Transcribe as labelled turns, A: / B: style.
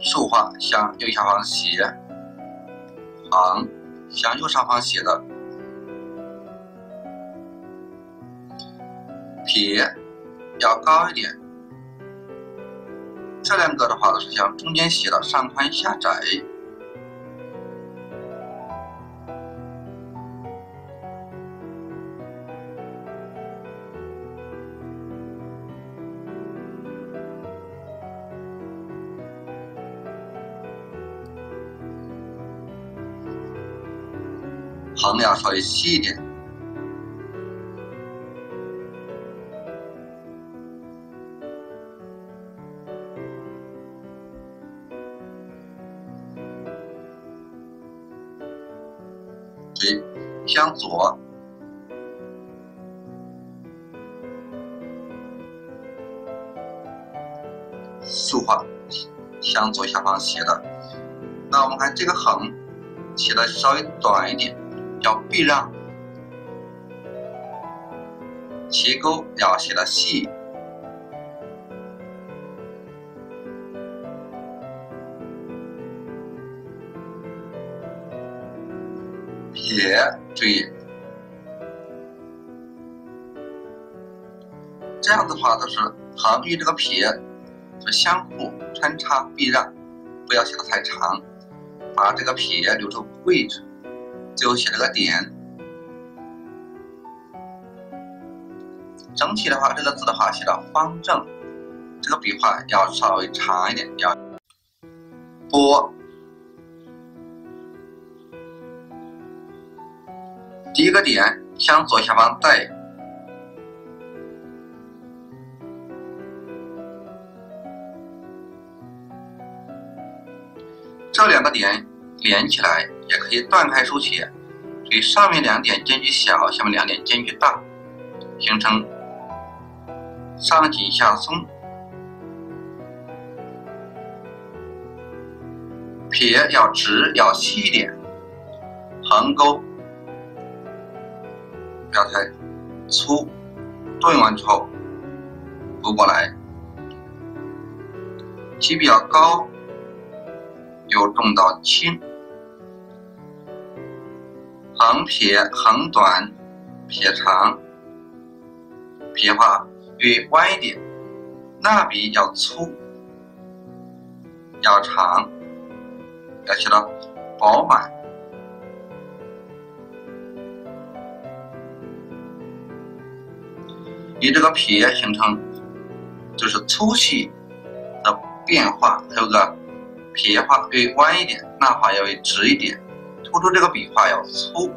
A: 竖画向右下方斜，横向右上方斜的撇要高一点。这两个的话都是向中间斜的，上宽下窄。横要稍微细一点，对，向左，竖画向左下方斜的。那我们看这个横，写的稍微短一点。要避让，斜钩要写的细，撇注意，这样的话都是横与这个撇是相互穿插避让，不要写的太长，把这个撇留出位置。最后写了个点，整体的话，这个字的话写的方正，这个笔画要稍微长一点，要拨。第一个点向左下方带，这两个点连起来。也可以断开书写，所以上面两点间距小，下面两点间距大，形成上紧下松。撇要直，要细一点，横钩不要太粗，顿完之后勾过来，起笔要高，由重到轻。横撇横短，撇长，撇画略弯一点，捺笔要粗，要长，要写的饱满。以这个撇形成就是粗细的变化，还有个撇画略弯一点，捺画要直一点。突出这个笔画要粗。